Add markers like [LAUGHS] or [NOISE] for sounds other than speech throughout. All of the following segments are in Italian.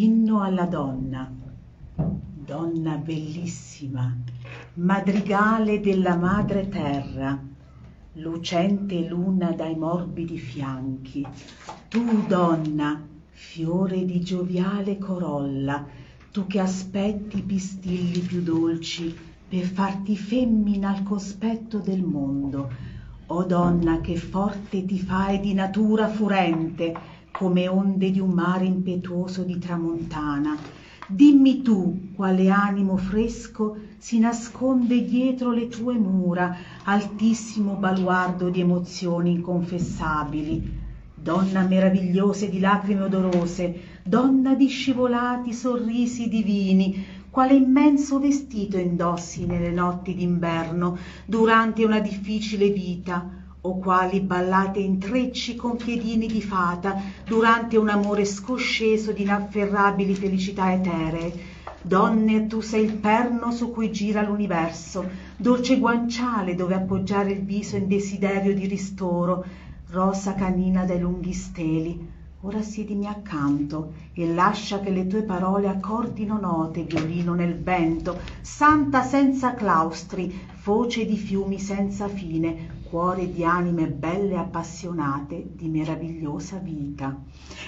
Inno alla donna, donna bellissima, madrigale della madre terra, lucente luna dai morbidi fianchi, tu donna, fiore di gioviale corolla, tu che aspetti i pistilli più dolci per farti femmina al cospetto del mondo, o donna che forte ti fai di natura furente, come onde di un mare impetuoso di tramontana. Dimmi tu quale animo fresco si nasconde dietro le tue mura, altissimo baluardo di emozioni inconfessabili. Donna meravigliosa di lacrime odorose, donna di scivolati sorrisi divini, quale immenso vestito indossi nelle notti d'inverno durante una difficile vita, o quali ballate intrecci con piedini di fata durante un amore scosceso di inafferrabili felicità eteree. Donne, tu sei il perno su cui gira l'universo, dolce guanciale dove appoggiare il viso in desiderio di ristoro, rosa canina dai lunghi steli. Ora siedimi accanto e lascia che le tue parole accordino note, violino nel vento, santa senza claustri, foce di fiumi senza fine, cuore di anime belle e appassionate di meravigliosa vita.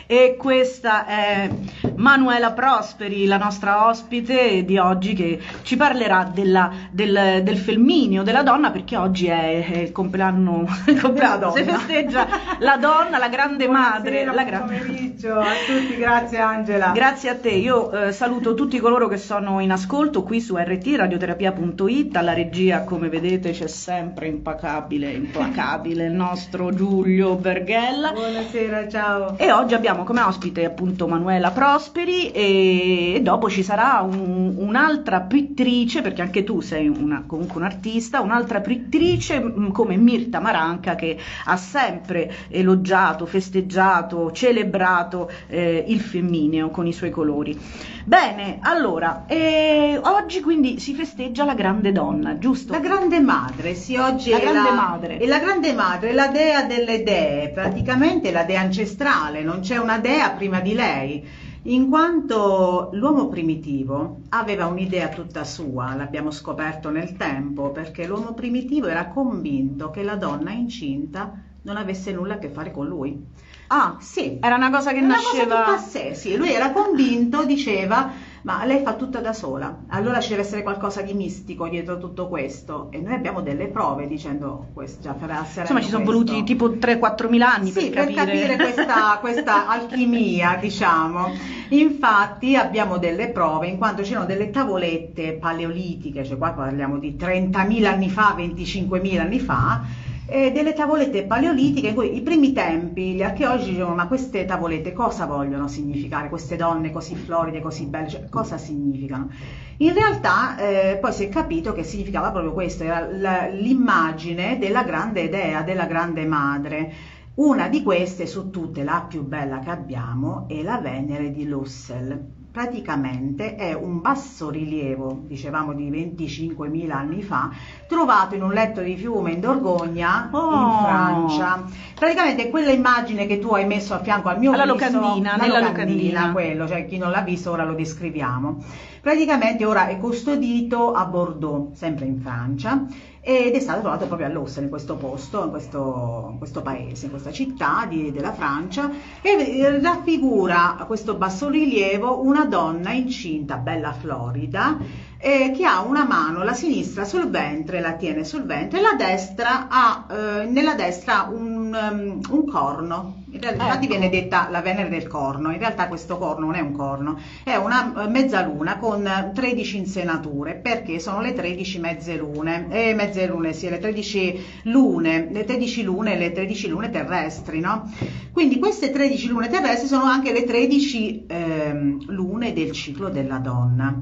E questa è Manuela Prosperi, la nostra ospite di oggi che ci parlerà della, del, del femminio della donna perché oggi è, è il compleanno, [LAUGHS] il compleanno si festeggia la donna, la grande Buonasera, madre. La buon gra- pomeriggio a tutti, grazie Angela. Grazie a te, io eh, saluto tutti coloro che sono in ascolto qui su RT radioterapia.it, alla regia come vedete c'è sempre implacabile, implacabile il nostro Giulio Berghella. Buonasera, ciao. E oggi abbiamo come ospite appunto Manuela Prosperi e, e dopo ci sarà un- un'altra pittrice, perché anche tu sei una- comunque un'artista, un'altra pittrice mh, come Mirta Maranca che ha sempre elogiato, festeggiato, celebrato eh, il femmineo con i suoi colori. Bene, allora, eh, oggi quindi si festeggia la grande donna, giusto? La grande madre, sì, oggi La è grande madre. E la grande madre è la dea delle dee, praticamente la dea ancestrale, non c'è una dea prima di lei, in quanto l'uomo primitivo aveva un'idea tutta sua, l'abbiamo scoperto nel tempo, perché l'uomo primitivo era convinto che la donna incinta non avesse nulla a che fare con lui. Ah, Sì, era una cosa che una nasceva... cosa tutta a sé, sì, lui era convinto, diceva, ma lei fa tutto da sola, allora ci deve essere qualcosa di mistico dietro tutto questo e noi abbiamo delle prove dicendo questo già per essere Insomma, ci sono voluti tipo 3-4 mila anni sì, per capire. questa, questa [LAUGHS] alchimia, diciamo. Infatti abbiamo delle prove, in quanto c'erano delle tavolette paleolitiche, cioè qua parliamo di 30.000 anni fa, 25.000 anni fa, eh, delle tavolette paleolitiche in cui i primi tempi gli archeologi dicevano ma queste tavolette cosa vogliono significare, queste donne così floride, così belle, cioè, cosa significano? In realtà eh, poi si è capito che significava proprio questo, era l'immagine della grande dea, della grande madre. Una di queste su tutte, la più bella che abbiamo, è la Venere di Lussel. Praticamente è un bassorilievo, dicevamo di 25.000 anni fa, trovato in un letto di fiume in Dorgogna, Oh. in Francia. Praticamente è quella immagine che tu hai messo a fianco al mio Alla viso, locandina, la nella locandina, locandina. quello, cioè chi non l'ha visto ora lo descriviamo. Praticamente ora è custodito a Bordeaux, sempre in Francia, ed è stato trovato proprio all'Ossel, in questo posto, in questo, in questo paese, in questa città di- della Francia, e raffigura questo bassorilievo una donna incinta, bella florida, eh, che ha una mano, la sinistra sul ventre, la tiene sul ventre, e la destra ha, eh, nella destra un, um, un corno. In realtà, infatti Ecco. viene detta la Venere del corno, in realtà questo corno non è un corno, è una eh, mezzaluna con eh, 13 insenature, perché sono le 13 mezze lune, eh, mezze lune, sì, le 13 lune, le 13 lune, le 13 lune terrestri, no? Quindi queste 13 lune terrestri sono anche le 13 ehm, lune del ciclo della donna.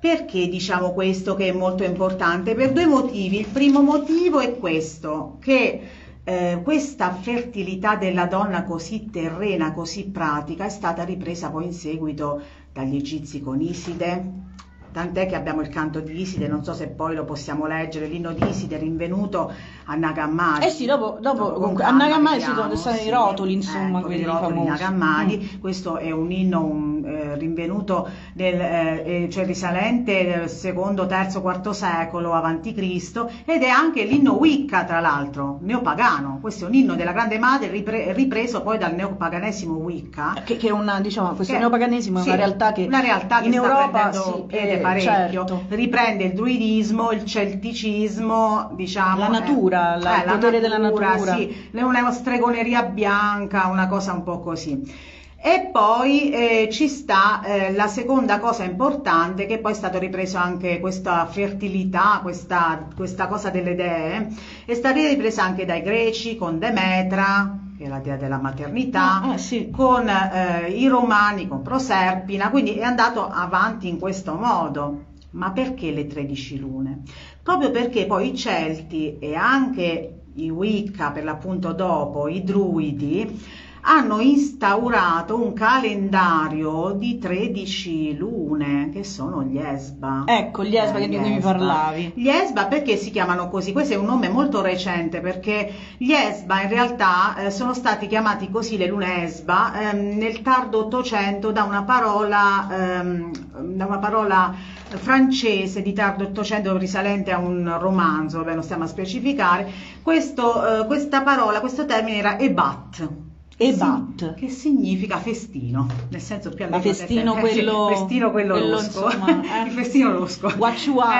Perché diciamo questo che è molto importante? Per due motivi. Il primo motivo è questo, che eh, questa fertilità della donna così terrena, così pratica, è stata ripresa poi in seguito dagli egizi con Iside. Tant'è che abbiamo il canto di Iside, non so se poi lo possiamo leggere, l'inno di Iside rinvenuto a Nagammadi. Eh sì, dopo- dopo, comunque, a vediamo, ci sono- sono i rotoli, insomma, Ecco, quelli rotoli famosi. Nagammadi. Questo è un inno um, eh, rinvenuto nel, eh, cioè risalente nel secondo, terzo, quarto secolo avanti Cristo ed è anche l'inno Wicca tra l'altro, neopagano, questo è un inno della Grande Madre ripre, ripreso poi dal neopaganesimo Wicca. Che, che è una, diciamo, questo che, neopaganesimo è una realtà che, una realtà che in sta Europa sì, piede eh, parecchio, certo. riprende il druidismo, il celticismo, diciamo. La natura, eh, la, eh, il potere natura, della natura. Sì, una stregoneria bianca, una cosa un po' così. E poi eh, ci sta eh, la seconda cosa importante, che poi è stato ripreso anche questa fertilità, questa, questa cosa delle dee, è stata ripresa anche dai greci con Demetra, che è la dea della maternità, Ah, ah, sì. con eh, i romani, con Proserpina, quindi è andato avanti in questo modo. Ma perché le 13 lune? Proprio perché poi i Celti e anche i Wicca, per l'appunto dopo, i Druidi, hanno instaurato un calendario di 13 lune, che sono gli Esba. Ecco, gli Esba Eh, che di cui mi parlavi. Gli Esba perché si chiamano così? Questo è un nome molto recente perché gli Esba in realtà eh, sono stati chiamati così le lune Esba ehm, nel tardo Ottocento da una parola, ehm, da una parola francese di tardo Ottocento risalente a un romanzo, vabbè non stiamo a specificare. Questo, eh, questa parola, questo termine era ebat. Ebat. Che significa festino, nel senso più Ma allegato a festino eh, quello- sì, festino quello, quello, losco, insomma, [LAUGHS] eh. il festino losco.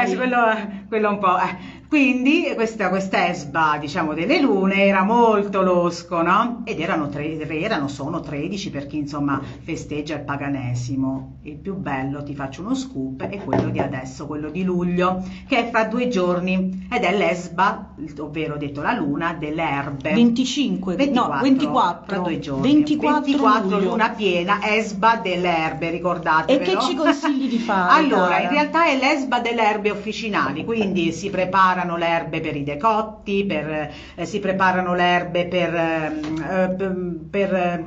Eh, sì, quello, quello un po'. eh. Quindi questa, questa esba, diciamo, delle lune era molto losco, no? Ed erano, tre, erano, sono 13 per chi insomma festeggia il paganesimo. Il più bello, ti faccio uno scoop, è quello di adesso, quello di luglio, che è fra due giorni ed è l'esba, ovvero detto la luna, delle erbe. 25, 24, no, 24. fra due giorni. 24, 24 luglio. luna piena, esba delle erbe, ricordate. E che ci consigli di fare? Allora, cara? in realtà è l'esba delle erbe officinali, quindi si preparano le erbe per i decotti, per, eh, si preparano le erbe per, ehm, eh, per,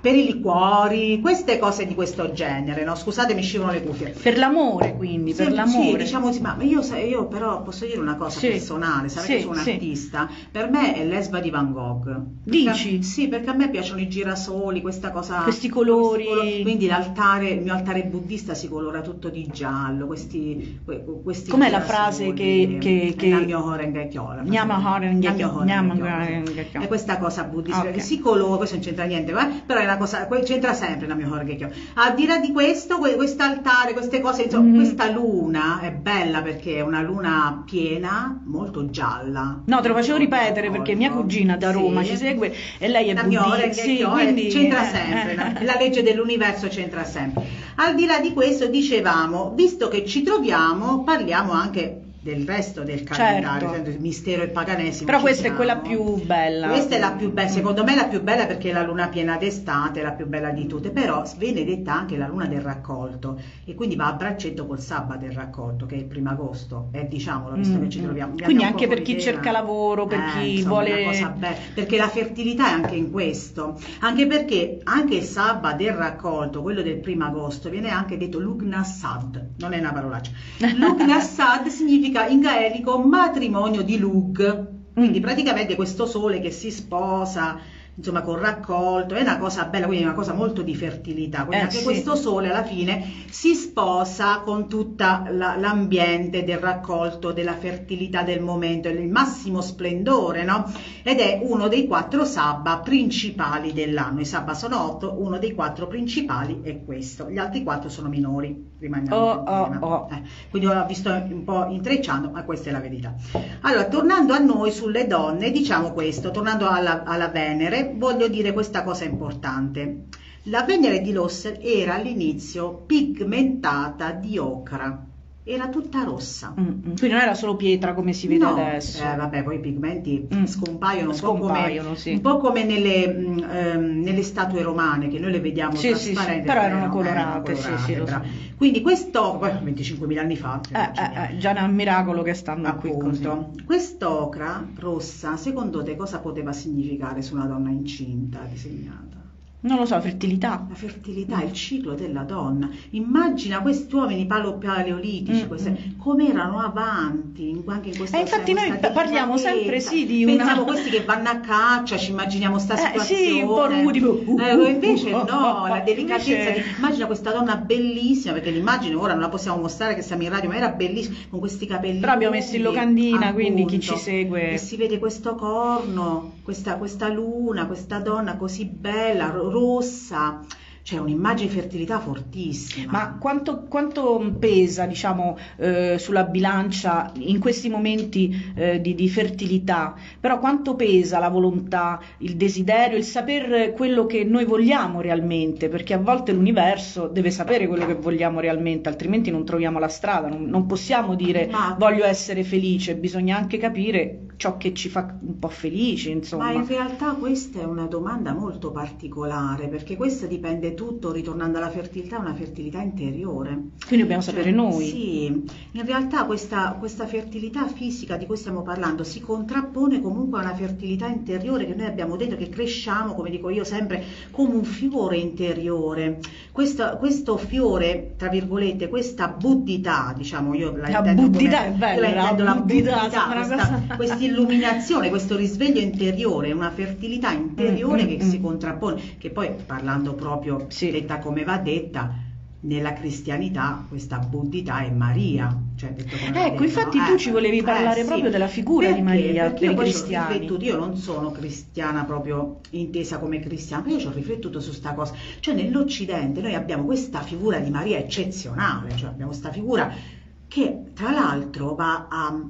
per, per i liquori, queste cose di questo genere, no? Scusate, mi scivolano le cuffie. Per l'amore, quindi, per Sì, l'amore. Sì, diciamo così, ma io, io però posso dire una cosa Sì. personale, sai Sì, che sono un sì. artista, per me è l'esba di Van Gogh. Dici? Perché- sì, perché a me piacciono i girasoli, questa cosa... Questi colori. questi quindi l'altare, il mio altare buddista si colora tutto di giallo, questi, que- questi Com'è la frase che- che- che- Namyo Horengekyo, la Nyama frase- Horengekyo, Namyo Horengekyo, Horengekyo. È questa cosa buddista, Ok. che si colora, questo non c'entra niente, eh, però è una cosa, c'entra sempre la mia Horengekyo. Al di là di questo, que- quest'altare, queste cose, insomma, Mhm. questa luna è bella perché è una luna piena, molto gialla. No, te lo facevo Molto ripetere perché mia molto. cugina da Roma Sì. ci segue e lei è La mia che sì, quindi c'entra eh, sempre, eh, la, eh. la legge dell'universo c'entra sempre. Al di là di questo dicevamo, visto che ci troviamo, parliamo anche del resto del calendario, Certo. il mistero e paganesimo. Però questa è siamo. quella più bella. Questa è la più bella, secondo me è la più bella perché è la luna piena d'estate, è la più bella di tutte, però viene detta anche la luna del raccolto e quindi va a braccetto col sabato del raccolto che è il primo agosto, e diciamolo visto Mm, che ci mm. troviamo. Ne Quindi abbiamo anche per chi l'idea. cerca lavoro, per Eh, chi insomma, vuole- perché la fertilità è anche in questo, anche perché anche il sabato del raccolto, quello del primo agosto, viene anche detto Lugnassad, non è una parolaccia. [LAUGHS] Lugnassad significa in gaelico matrimonio di Lug, quindi Mm. praticamente questo sole che si sposa insomma col raccolto è una cosa bella quindi è una cosa molto di fertilità quindi Eh, anche sì. questo sole alla fine si sposa con tutta la- l'ambiente del raccolto della fertilità del momento il massimo splendore no? ed è uno dei quattro sabba principali dell'anno i sabba sono otto uno dei quattro principali è questo gli altri quattro sono minori rimaniamo Oh, oh, oh. Eh, quindi ho visto un po' intrecciando, ma questa è la verità. Allora, tornando a noi sulle donne, diciamo questo, tornando alla, alla Venere, voglio dire questa cosa importante. La Venere di Losser era all'inizio pigmentata di ocra, era tutta rossa. Mm, mm. Quindi non era solo pietra come si vede No, adesso. eh, vabbè, poi i pigmenti Mm. scompaiono, Scompaiono, un po' come, sì. un po' come nelle, mm, ehm, nelle statue romane che noi le vediamo Sì, sì, sì, trasparenti, però erano erano colorate, sì, sì, lo so. Quindi questo, poi 25.000 anni fa, Eh, eh, eh, già è un miracolo che stanno qui appunto, quest'ocra rossa, secondo te cosa poteva significare su una donna incinta disegnata? Non lo so, fertilità. La fertilità, il ciclo della donna. Immagina questi uomini palo- paleolitici, Mm, queste- mm. come erano avanti, in- anche in questa Eh, infatti noi parliamo sempre, delicatezza. sì, di una- Pensiamo questi che vanno a caccia, ci immaginiamo sta Eh, situazione. sì, un po' rudi, tipo, uh, Eh, uh, invece uh, no, uh, la uh, delicatezza. invece- di- Immagina questa donna bellissima, perché l'immagine ora non la possiamo mostrare che siamo in radio, ma era bellissima, con questi capelli Però abbiamo messo in locandina, quindi chi appunto. ci segue- E si vede questo corno, questa, questa luna, questa donna così bella, rossa. Cioè un'immagine di fertilità fortissima. Ma quanto, quanto pesa, diciamo, eh, sulla bilancia in questi momenti eh, di, di fertilità? Però quanto pesa la volontà, il desiderio, il saper quello che noi vogliamo realmente? Perché a volte l'universo deve sapere quello che vogliamo realmente, altrimenti non troviamo la strada. Non, non possiamo dire Ma- voglio essere felice, bisogna anche capire ciò che ci fa un po' felici, insomma. Ma in realtà questa è una domanda molto particolare, perché questo dipende tutto, ritornando alla fertilità, una fertilità interiore. Quindi dobbiamo sapere Cioè, noi. Sì, in realtà questa, questa fertilità fisica di cui stiamo parlando si contrappone comunque a una fertilità interiore che noi abbiamo detto che cresciamo, come dico io sempre, come un fiore interiore. Questo, questo fiore, tra virgolette, questa buddità, diciamo, io la, La intendo buddità come- è bella, la la buddità, buddità, questa, questa illuminazione, questo risveglio interiore, una fertilità interiore Mm, mm, che mm. si contrappone, che poi parlando proprio Sì. detta come va detta, nella cristianità questa buddità è Maria. Cioè, detto come Ecco, detto, infatti no? tu Eh, ci volevi eh, parlare sì. proprio della figura di Perché? Maria Perché per io cristiani. riflettuto, io non sono cristiana proprio intesa come cristiana, ma io ci ho riflettuto su sta cosa. Cioè nell'Occidente noi abbiamo questa figura di Maria eccezionale, cioè abbiamo questa figura che tra l'altro va a,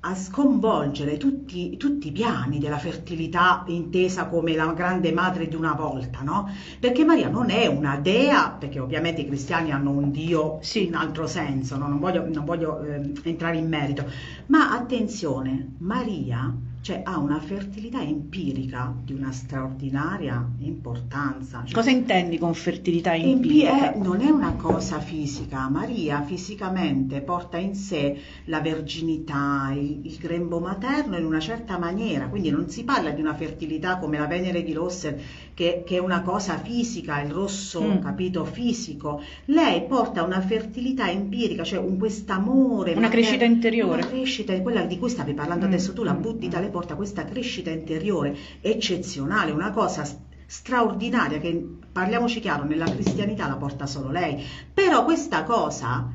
a sconvolgere tutti, tutti i piani della fertilità intesa come la grande madre di una volta, no? Perché Maria non è una dea, perché ovviamente i cristiani hanno un dio Sì. in altro senso, no? non voglio, non voglio, ehm, entrare in merito, ma attenzione, Maria cioè, ha una fertilità empirica di una straordinaria importanza. Cioè, Cosa intendi con fertilità Empi- empirica? è- non è una cosa fisica, Maria fisicamente porta in sé la verginità, il, il grembo materno in una certa maniera, quindi non si parla di una fertilità come la Venere di Lossel che, che è una cosa fisica, il rosso Mm. capito fisico, lei porta una fertilità empirica, cioè un quest'amore, Una crescita interiore. una crescita, quella di cui stavi parlando Mm, adesso tu, la mm, buddita, mm. le porta questa crescita interiore eccezionale, una cosa straordinaria che parliamoci chiaro, nella cristianità la porta solo lei. Però questa cosa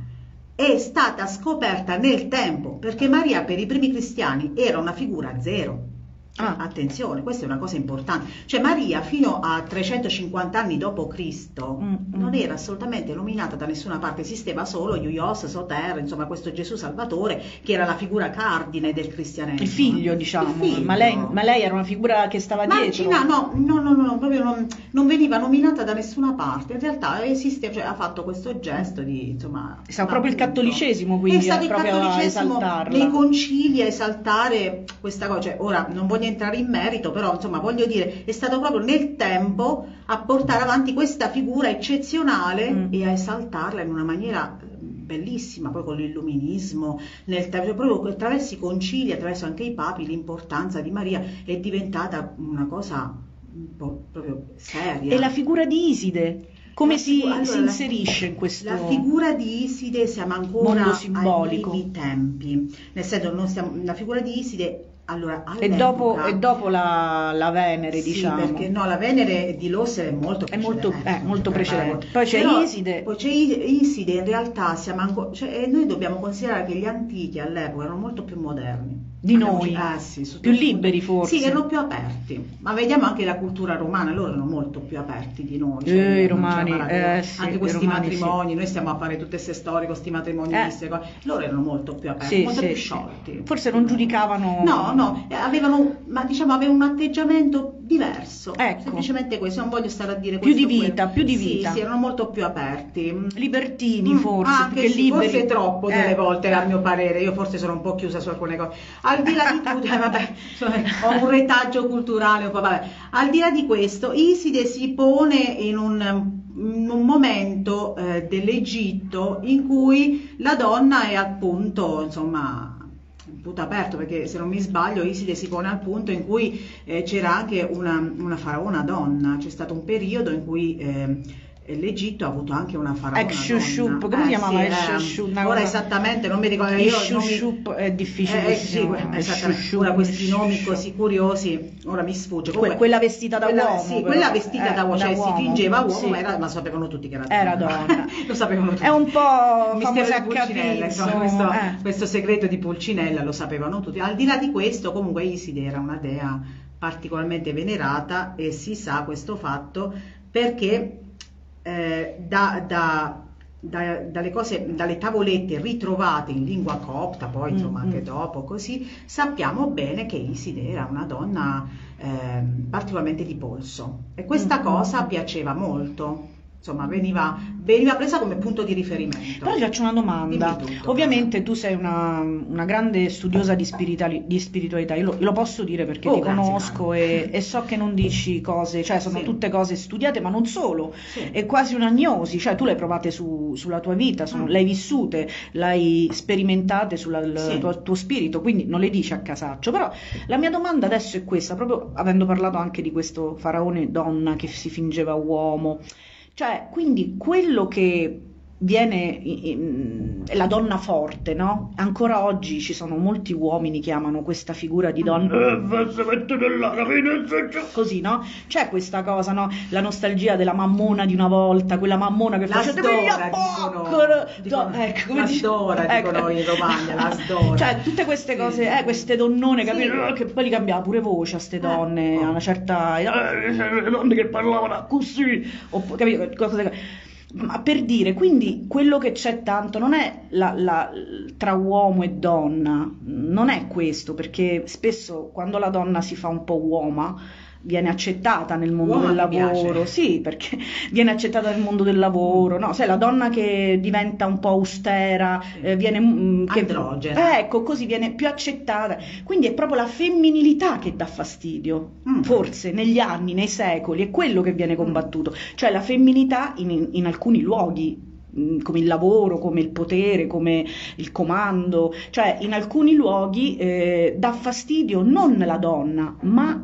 è stata scoperta nel tempo, perché Maria per i primi cristiani era una figura zero. Ah. Attenzione, questa è una cosa importante. Cioè Maria fino a 350 anni dopo Cristo Mm, mm. non era assolutamente nominata da nessuna parte, esisteva solo Iuios, Soter, insomma questo Gesù Salvatore che era la figura cardine del cristianesimo. Il figlio, diciamo, Il figlio. Ma, lei, ma lei era una figura che stava dietro. Cina, no, no, no, no, proprio non, non veniva nominata da nessuna parte, in realtà esiste, cioè ha fatto questo gesto di, insomma... È stato proprio il cattolicesimo, quindi, È stato il cattolicesimo nei concili a esaltare questa cosa, cioè, ora non voglio entrare in merito, però insomma voglio dire, è stato proprio nel tempo a portare avanti questa figura eccezionale Mm. e a esaltarla in una maniera eh, bellissima, poi con l'illuminismo, nel tempo, cioè, proprio attraverso i concili, attraverso anche i papi, l'importanza di Maria è diventata una cosa un po' proprio seria. E la figura di Iside, come si, allora, si inserisce in questo... La figura di Iside siamo ancora ai primi tempi, nel senso non stiamo, la figura di Iside allora E dopo, e dopo la, la Venere, sì, diciamo. perché no, la Venere di Lossere è molto È molto- precedente, eh, molto precedente. Poi c'è Però- Iside. Poi c'è Iside, in realtà siamo ancora, cioè, noi dobbiamo considerare che gli antichi all'epoca erano molto più moderni. Di noi? Eh, sì, Più liberi, forse. Sì, erano più aperti. Ma vediamo anche la cultura romana, loro erano molto più aperti di noi. Eh, non i romani, eh, sì, anche questi romani, sì. matrimoni, noi stiamo a fare tutte queste storie con questi matrimoni Eh. misti, co- loro erano molto più aperti, Sì, molto sì, più sì. sciolti. Forse non giudicavano... No, no, eh, avevano, ma diciamo, avevano un atteggiamento diverso. Ecco. Semplicemente questo, non voglio stare a dire Più questo di o vita, più di Sì, vita. Sì, erano molto più aperti. Libertini Mm, forse, anche perché sì, liberi... forse troppo delle Eh. volte a mio parere, io forse sono un po' chiusa su alcune cose. Al di là di [LAUGHS] tutto, eh, vabbè, insomma, ho un retaggio culturale, un po', vabbè. Al di là di questo, Iside si pone in un, in un momento eh, dell'Egitto in cui la donna è appunto, insomma, tutto aperto perché se non mi sbaglio Iside si pone al punto in cui eh, c'era anche una, una faraona donna, c'è stato un periodo in cui eh, l'Egitto ha avuto anche una faraona Exshushup, donna. come si Eh, chiamava sì, eh, ora cosa- esattamente non mi ricordo io non mi- è eh, difficile. eh, sì, que- esattamente. ora questi nomi così curiosi ora mi sfugge Comunque, quella vestita da quella, uomo. sì, però. quella vestita Eh, da uomo, cioè uomo, si fingeva uomo, sì. ma, era- ma sapevano tutti che era Era donna. donna. [LAUGHS] lo sapevano tutti. È un po' Mistero di Pulcinella, insomma, questo, eh. questo segreto di Pulcinella lo sapevano tutti. Al di là di questo, comunque Iside era una dea particolarmente venerata e si sa questo fatto perché eh, da- da- da- dalle, cose, dalle tavolette ritrovate in lingua copta, poi insomma Mm, anche mm. dopo così, sappiamo bene che Iside era una donna ehm, particolarmente di polso e questa Mm, cosa piaceva molto. Insomma, veniva, veniva presa come punto di riferimento. Però ti faccio una domanda. Tutto. Ovviamente tu sei una, una grande studiosa di, di spiritualità, io lo, lo posso dire perché Oh, ti grazie, conosco e, e so che non dici cose, cioè sono Sì. tutte cose studiate, ma non solo. Sì. È quasi un'agnosi, cioè tu le hai provate su- sulla tua vita, sono- Mm. le hai vissute, le hai sperimentate sul Sì. tuo, tuo spirito, quindi non le dici a casaccio. Però la mia domanda adesso è questa, proprio avendo parlato anche di questo faraone donna che si fingeva uomo, cioè quindi quello che viene in- è la donna forte, no? Ancora oggi ci sono molti uomini che amano questa figura di donna. Eh, Così, no? C'è questa cosa, no? La nostalgia della mammona di una volta, quella mammona che La faceva sdora, "Piglia dicono, poccolo!" dicono- No, ecco, come la dice- sdora, ecco. dicono in Romagna, la [LAUGHS] sdora. Cioè, tutte queste cose, Sì. eh, queste donnone, Sì. capito? Eh, Che poi gli cambiava pure voce a ste donne, oh. a una certa... eh, le donne che parlavano così, oppure, capito? Cose- ma per dire, quindi quello che c'è tanto non è la, la- tra uomo e donna, non è questo, perché spesso quando la donna si fa un po' uomo viene accettata nel mondo Uoma del lavoro, sì, perché [LAUGHS] viene accettata nel mondo del lavoro, no? Sai, la donna che diventa un po' austera, Sì. eh, viene... mm, che-. Eh, ecco, così viene più accettata. Quindi è proprio la femminilità che dà fastidio, Mm. forse negli anni, nei secoli, è quello che viene combattuto, cioè la femminilità in, in alcuni luoghi mm, come il lavoro, come il potere, come il comando, cioè in alcuni luoghi eh, dà fastidio non la donna, ma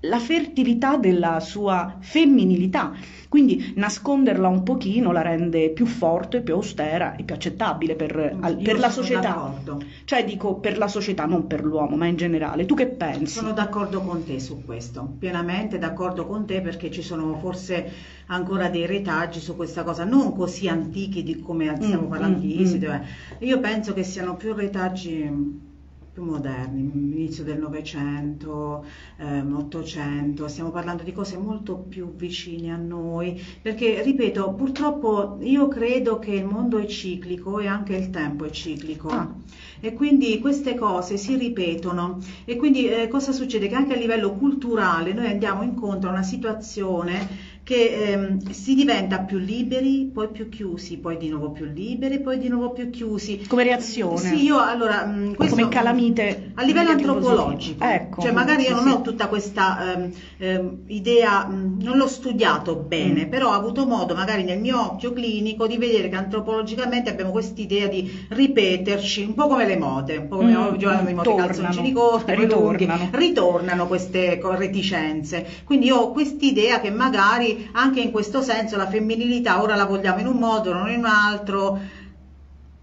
la fertilità della sua femminilità. Quindi nasconderla un pochino la rende più forte, più austera e più accettabile per, al- per la società. d'accordo. Cioè dico per la società, non per l'uomo, ma in generale. Tu che pensi? Sono d'accordo con te su questo, pienamente d'accordo con te perché ci sono forse ancora dei retaggi su questa cosa, non così antichi di come stiamo Mm, parlando mm, di mm. Iside. eh. Io penso che siano più retaggi più moderni, inizio del Novecento, ehm, Ottocento, stiamo parlando di cose molto più vicine a noi, perché ripeto, purtroppo io credo che il mondo è ciclico e anche il tempo è ciclico. Ah. E quindi queste cose si ripetono e quindi eh, cosa succede? Che anche a livello culturale noi andiamo incontro a una situazione che ehm, si diventa più liberi, poi più chiusi, poi di nuovo più liberi, poi di nuovo più chiusi. Come reazione? Sì, io allora mh, questo, Come calamite a livello antropologico, positivo. Ecco. cioè magari io Sì, non sì. ho tutta questa ehm, ehm, idea, mh, non l'ho studiato bene, Mm. però ho avuto modo magari nel mio occhio clinico di vedere che antropologicamente abbiamo quest'idea di ripeterci, un po' come le mode, un po' come Mm, oggi modi tornano. calzoncini corti, Ritornano. ritornano queste reticenze. Quindi io ho quest'idea che magari anche in questo senso la femminilità ora la vogliamo in un modo, non in un altro.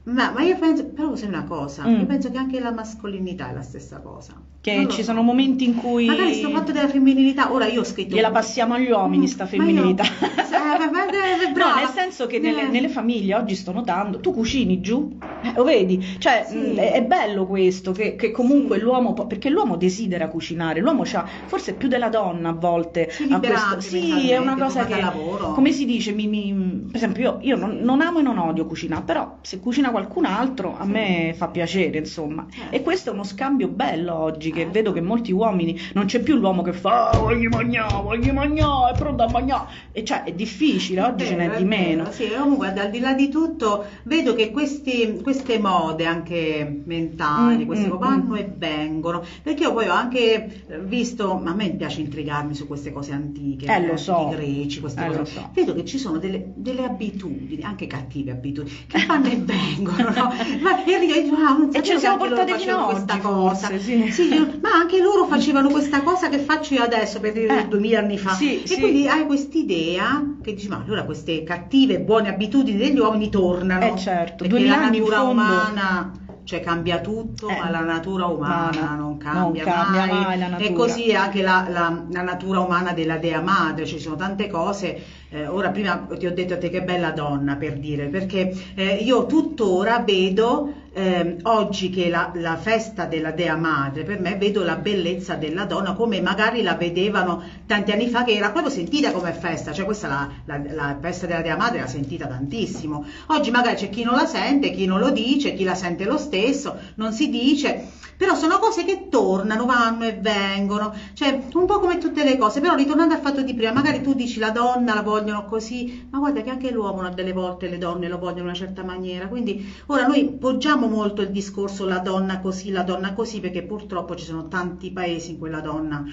Ma, ma io penso, però sai una cosa, Mm. io penso che anche la mascolinità è la stessa cosa. Che ci so. sono momenti in cui Magari sto fatto della femminilità, ora io ho scritto... gliela passiamo agli uomini Mm, sta ma io- femminilità. [LAUGHS] Eh, ma- eh, No, nel senso che nelle, Eh. nelle famiglie oggi sto notando, tu cucini giù, eh, lo vedi? Cioè, Sì. mh, è, è bello questo, che, che comunque Sì. l'uomo, può- perché l'uomo desidera cucinare, l'uomo c'ha, forse più della donna a volte, ha libera questo- sì, è una cosa che, lavoro. come si dice, mi- mi- per esempio io, io non, non amo e non odio cucinare, però se cucina qualcun altro a Sì. me fa piacere, insomma. Certo. E questo è uno scambio bello oggi, che Certo. vedo che molti uomini, non c'è più l'uomo che fa, "Ah, voglio mangiare, voglio mangiare, è pronto a mangiare, e cioè è difficile, oggi ce n'è Vero, di è meno. vero, Sì, comunque al di là di tutto vedo che questi, queste mode anche mentali, Mm, queste mm, vanno mm. e vengono, perché io poi ho anche eh, visto, a me piace intrigarmi su queste cose antiche, Eh, lo so. i greci, queste Eh, cose. so. Vedo che ci sono delle, delle abitudini, anche cattive abitudini, che vanno e [LAUGHS] vengono, no? Ma e dico, ah, non E ce siamo portate fino a questa cosa. forse, sì. Sì, io- ma anche loro facevano questa cosa che faccio io adesso, per dire Eh, 2000 anni fa. sì, e quindi hai quest'idea che dici, ma allora queste cattive e buone abitudini degli uomini tornano. Eh, certo, perché 2000 la natura fondo- umana, cioè cambia tutto, Eh, ma la natura umana umana, non non cambia, cambia mai la E così anche la, la- la natura umana della Dea Madre, ci sono tante cose. Eh, ora prima ti ho detto a te che bella donna per dire, perché eh, io tuttora vedo ehm, oggi che la, la festa della Dea Madre, per me vedo la bellezza della donna come magari la vedevano tanti anni fa, che era proprio sentita come festa, cioè questa la, la- la festa della Dea Madre era sentita tantissimo. Oggi magari c'è chi non la sente, chi non lo dice, chi la sente lo stesso, non si dice, però sono cose che tornano, vanno e vengono, cioè un po' come tutte le cose, però ritornando al fatto di prima, magari tu dici la donna la vogliono così, ma guarda che anche l'uomo delle volte le donne lo vogliono in una certa maniera, quindi ora noi poggiamo molto il discorso la donna così, la donna così, perché purtroppo ci sono tanti paesi in cui la donna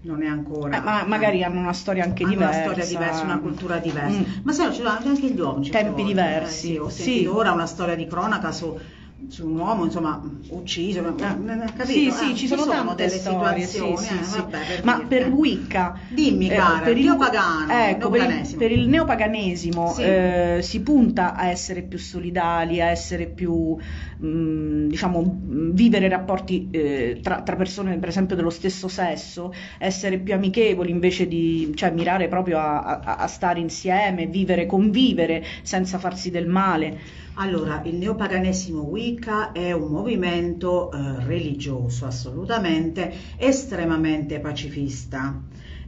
non è ancora... Eh, ma magari hanno una storia anche hanno diversa. una storia diversa, una cultura diversa. Mm. Ma sai, ci sono anche gli uomini. Tempi volte, diversi, eh, sì, sì. ora una storia di cronaca su, su un uomo, insomma, ucciso. eh, eh, capito? Sì, sì, Eh, ci sono tante delle storie, sì, situazioni. sì, eh, sì. vabbè, per Ma dirti, per eh. Wicca, Dimmi, eh, cara, per il neopagano, ecco, per il, neopaganesimo. per il neopaganesimo eh, si punta a essere più solidali, a essere più, mh, diciamo, vivere rapporti eh, tra, tra persone, per esempio, dello stesso sesso, essere più amichevoli invece di, cioè, mirare proprio a, a- a stare insieme, vivere, convivere senza farsi del male. Allora, il neopaganesimo Wicca è un movimento eh, religioso assolutamente estremamente pacifista.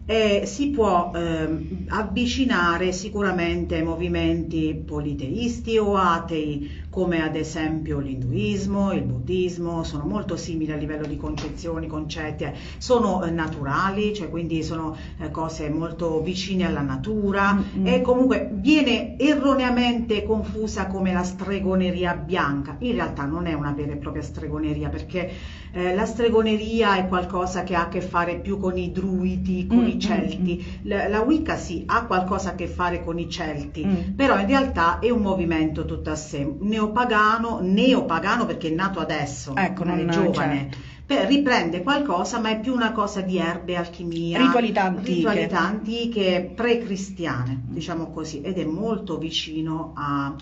E si può ehm, avvicinare sicuramente ai movimenti politeisti o atei come ad esempio l'induismo, il buddismo, sono molto simili a livello di concezioni, concetti, eh, sono eh, naturali, cioè quindi sono eh, cose molto vicine alla natura Mm, mm. e comunque viene erroneamente confusa come la stregoneria bianca. In realtà non è una vera e propria stregoneria perché la stregoneria è qualcosa che ha a che fare più con i druidi, con Mm, i celti. La, la Wicca sì, ha qualcosa a che fare con i celti, Mm. però in realtà è un movimento tutto a sé, neopagano, neopagano perché è nato adesso, Ecco, non è giovane. certo. Riprende qualcosa, ma è più una cosa di erbe, alchimia, Ritualità antiche. ritualità antiche, pre-cristiane, diciamo così, ed è molto vicino a-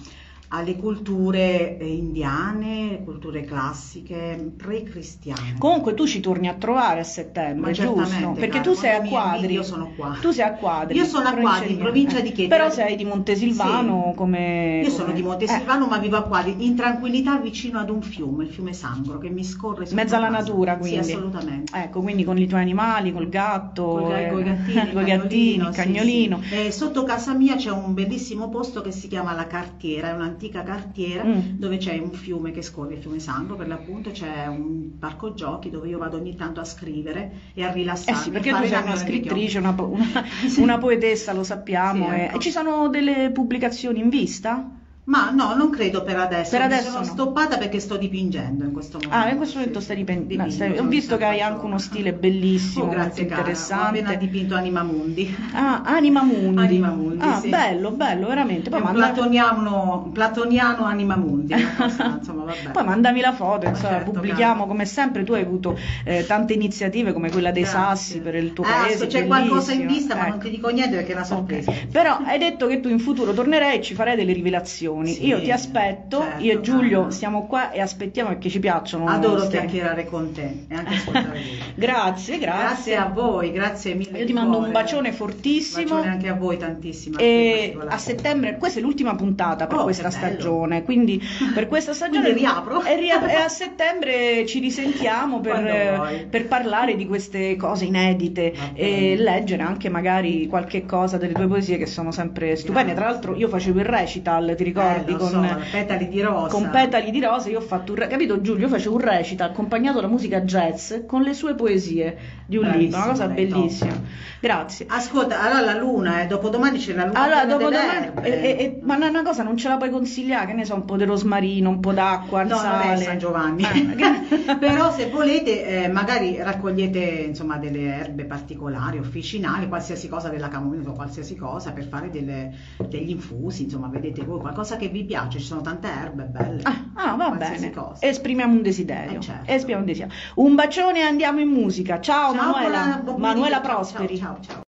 alle culture eh, indiane, culture classiche, pre-cristiane. Comunque tu ci torni a trovare a settembre, giusto? Perché cara, tu sei a quadri. io sono qua. Tu sei a quadri. Io sono a Quadri, in provincia di Chieti. Però sei di Montesilvano Sì. come... Io sono come- di Montesilvano, ma vivo a Quadri, in tranquillità vicino ad un fiume, il fiume Sangro, che mi scorre sotto Mezzo alla natura, quindi. Sì, assolutamente. Eh, Ecco, quindi con i tuoi animali, col gatto, Con eh, i gattini, coi gattini, il [LAUGHS] sì, cagnolino. sì. Eh, sotto casa mia c'è un bellissimo posto che si chiama La Cartiera, è un'antica cartiera Mm. dove c'è un fiume che scorre, il fiume Sangro per l'appunto, c'è un parco giochi dove io vado ogni tanto a scrivere e a Eh rilassarmi. sì, perché tu sei una scrittrice, una, po- una- [LAUGHS] Sì. una poetessa, lo sappiamo. Sì, eh. ecco. E ci sono delle pubblicazioni in vista? Ma no, non credo per adesso. Per Mi adesso sono no. stoppata perché sto dipingendo in questo momento. Ah, in questo momento Sì, stai sì, dipendendo. dipingo, stai- Ho visto che hai anche uno stile bellissimo, Oh, grazie, cara. Ho interessante. appena dipinto Anima Mundi. Ah, Anima Mundi. Anima Mundi, Ah, sì. bello, bello, veramente. Poi È un manda- platoniano, platoniano Anima Mundi. una cosa, insomma, vabbè. Poi mandami la foto, Ma insomma, certo, pubblichiamo cara. come sempre. Tu hai avuto eh, tante iniziative come quella dei Grazie. Sassi per il tuo Ah, paese. c'è qualcosa in vista, ma non Ecco. ti dico niente perché è una sorpresa. Ok. Però hai detto che tu in futuro tornerai e ci farai delle rivelazioni. Sì, Io ti aspetto, certo, io e Giulio cara. siamo qua e aspettiamo perché ci piacciono. Adoro queste- chiacchierare con te e anche ascoltare. [LAUGHS] Grazie, grazie. Grazie a voi, grazie mille. Io ti mando un cuore. bacione fortissimo. Bacione anche a voi tantissimo. E a settembre, questa è l'ultima puntata per Oh, questa stagione, quindi per questa [LAUGHS] stagione riapro. E, ria- e a settembre ci risentiamo [LAUGHS] per, per parlare di queste cose inedite e leggere anche magari qualche cosa delle tue poesie che sono sempre stupende. Tra l'altro io facevo il recital, ti ricordi? Ricordi? lo con, so, petali di rosa. Con petali di rosa, io ho fatto un capito Giulio? Io facevo un recita accompagnato alla musica jazz con le sue poesie di un libro, una cosa bellissima. Grazie. Ascolta, allora la luna, eh, dopodomani c'è la luna Allora, piena dopo delle domani, erbe. e- e- e- ma una cosa non ce la puoi consigliare, che ne so, un po' di rosmarino, un po' d'acqua, No, non sale. è San Giovanni. Ah, [LAUGHS] Però se volete, eh, magari raccogliete insomma delle erbe particolari, officinali, qualsiasi cosa della camomilla qualsiasi cosa per fare delle- degli infusi, insomma, vedete voi qualcosa che vi piace, ci sono tante erbe belle. Ah, ah, va bene. cosa. Esprimiamo un desiderio. Eh, certo. Esprimiamo un desiderio. Un bacione e andiamo in musica. Ciao, Ciao, Manuela. Manuela pomeriggio. Ciao, Prosperi. ciao, ciao.